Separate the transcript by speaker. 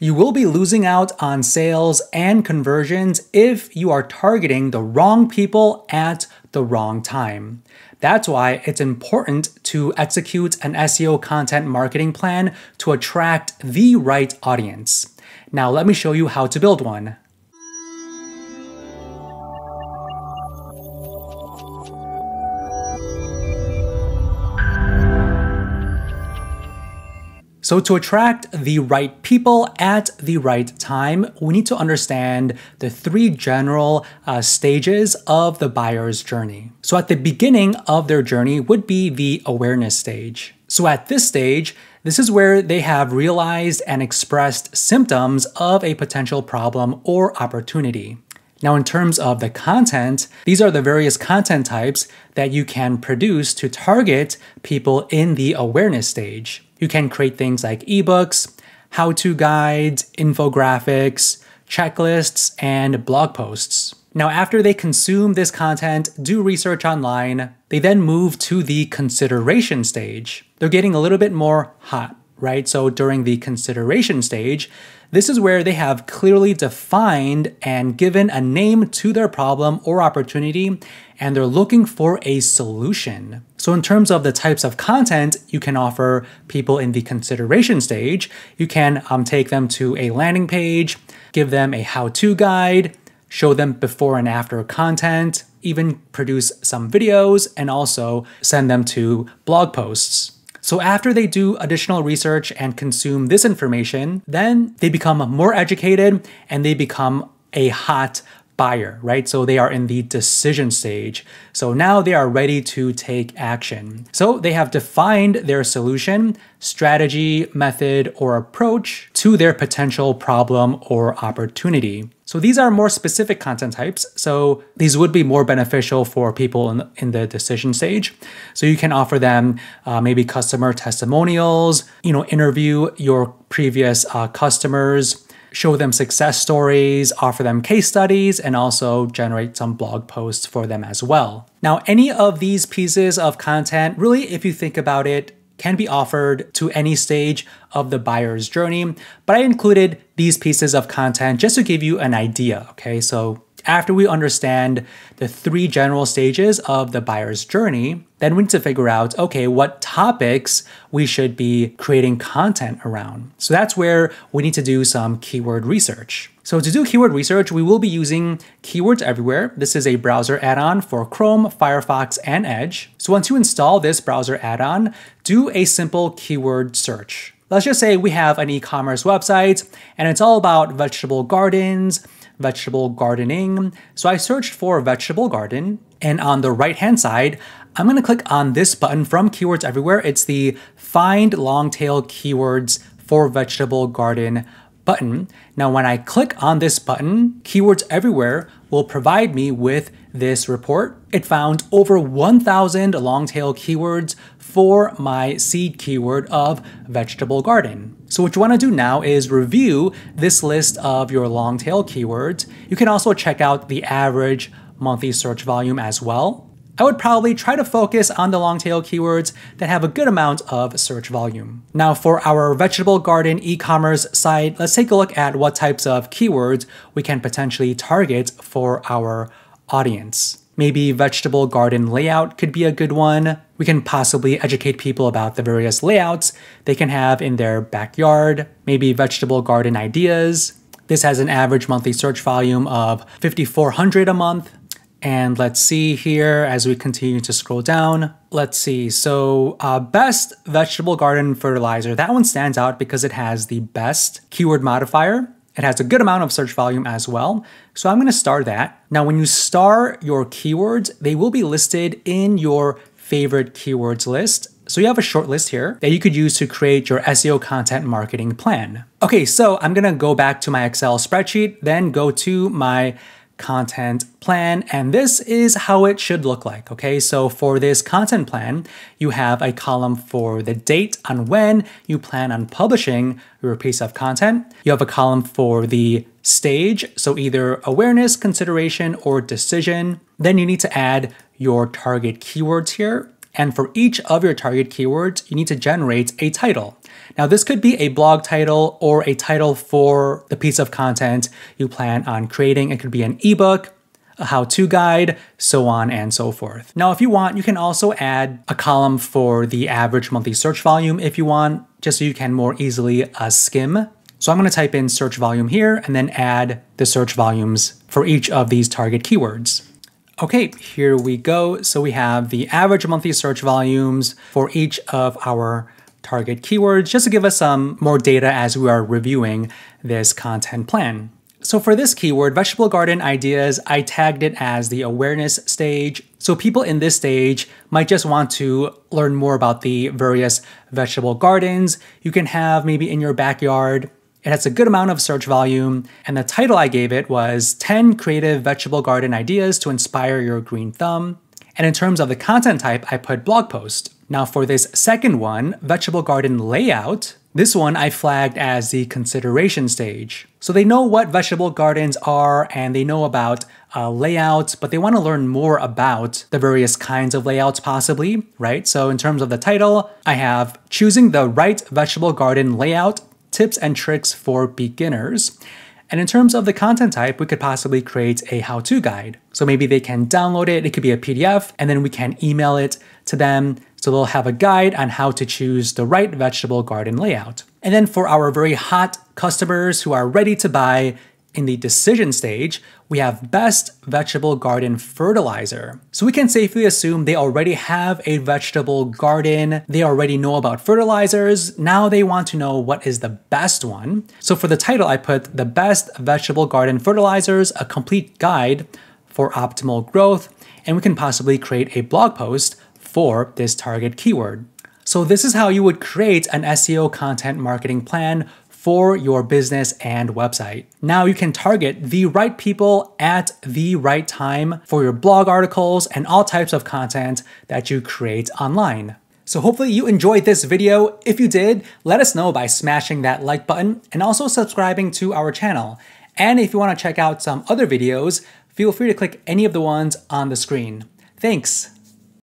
Speaker 1: You will be losing out on sales and conversions if you are targeting the wrong people at the wrong time. That's why it's important to execute an SEO content marketing plan to attract the right audience. Now, let me show you how to build one. So, to attract the right people at the right time, we need to understand the three general uh, stages of the buyer's journey. So, at the beginning of their journey would be the awareness stage. So, at this stage, this is where they have realized and expressed symptoms of a potential problem or opportunity. Now, in terms of the content, these are the various content types that you can produce to target people in the awareness stage. You can create things like ebooks, how to guides, infographics, checklists, and blog posts. Now, after they consume this content, do research online, they then move to the consideration stage. They're getting a little bit more hot, right? So during the consideration stage, this is where they have clearly defined and given a name to their problem or opportunity, and they're looking for a solution. So, in terms of the types of content you can offer people in the consideration stage, you can um, take them to a landing page, give them a how to guide, show them before and after content, even produce some videos, and also send them to blog posts. So after they do additional research and consume this information, then they become more educated and they become a hot buyer, right? So they are in the decision stage. So now they are ready to take action. So they have defined their solution, strategy, method, or approach to their potential problem or opportunity. So these are more specific content types. So these would be more beneficial for people in, in the decision stage. So you can offer them uh, maybe customer testimonials, you know, interview your previous uh, customers, show them success stories, offer them case studies, and also generate some blog posts for them as well. Now, any of these pieces of content, really, if you think about it, can be offered to any stage of the buyer's journey, but I included these pieces of content just to give you an idea, okay? So after we understand the three general stages of the buyer's journey, then we need to figure out, okay, what topics we should be creating content around. So that's where we need to do some keyword research. So to do keyword research, we will be using Keywords Everywhere. This is a browser add-on for Chrome, Firefox, and Edge. So once you install this browser add-on, do a simple keyword search. Let's just say we have an e-commerce website and it's all about vegetable gardens, vegetable gardening. So I searched for vegetable garden and on the right hand side, I'm to click on this button from Keywords Everywhere. It's the Find Long Tail Keywords for Vegetable Garden button. Now, when I click on this button, Keywords Everywhere will provide me with this report. It found over 1,000 long tail keywords for my seed keyword of vegetable garden. So what you want to do now is review this list of your long tail keywords. You can also check out the average monthly search volume as well. I would probably try to focus on the long tail keywords that have a good amount of search volume. Now for our vegetable garden e-commerce site, let's take a look at what types of keywords we can potentially target for our audience. Maybe vegetable garden layout could be a good one. We can possibly educate people about the various layouts they can have in their backyard. Maybe vegetable garden ideas. This has an average monthly search volume of 5,400 a month. And let's see here as we continue to scroll down. Let's see. So, uh, best vegetable garden fertilizer. That one stands out because it has the best keyword modifier. It has a good amount of search volume as well. So I'm going to star that. Now, when you star your keywords, they will be listed in your favorite keywords list. So you have a short list here that you could use to create your SEO content marketing plan. Okay, so I'm gonna go back to my Excel spreadsheet, then go to my content plan. And this is how it should look like. Okay, so for this content plan, you have a column for the date on when you plan on publishing your piece of content. You have a column for the stage, so either awareness, consideration, or decision. Then you need to add your target keywords here. And for each of your target keywords, you need to generate a title. Now, this could be a blog title or a title for the piece of content you plan on creating. It could be an ebook, a how-to guide, so on and so forth. Now, if you want, you can also add a column for the average monthly search volume if you want, just so you can more easily uh, skim. So I'm gonna type in search volume here and then add the search volumes for each of these target keywords. Okay, here we go. So we have the average monthly search volumes for each of our target keywords, just to give us some more data as we are reviewing this content plan. So for this keyword, vegetable garden ideas, I tagged it as the awareness stage. So people in this stage might just want to learn more about the various vegetable gardens you can have maybe in your backyard. It has a good amount of search volume, and the title I gave it was 10 Creative Vegetable Garden Ideas to Inspire Your Green Thumb. And in terms of the content type, I put blog post. Now for this second one, vegetable garden layout, this one I flagged as the consideration stage. So they know what vegetable gardens are and they know about uh, layouts, but they want to learn more about the various kinds of layouts possibly, right? So in terms of the title, I have choosing the right vegetable garden layout, tips and tricks for beginners. And in terms of the content type, we could possibly create a how-to guide. So maybe they can download it, it could be a PDF, and then we can email it to them so they'll have a guide on how to choose the right vegetable garden layout. And then for our very hot customers who are ready to buy in the decision stage, we have best vegetable garden fertilizer. So we can safely assume they already have a vegetable garden. They already know about fertilizers. Now they want to know what is the best one. So for the title, I put the best vegetable garden fertilizers, a complete guide for optimal growth. And we can possibly create a blog post for this target keyword. So this is how you would create an SEO content marketing plan for your business and website. Now you can target the right people at the right time for your blog articles and all types of content that you create online. So hopefully you enjoyed this video. If you did, let us know by smashing that like button and also subscribing to our channel. And if you want to check out some other videos, feel free to click any of the ones on the screen. Thanks.